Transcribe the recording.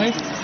哎。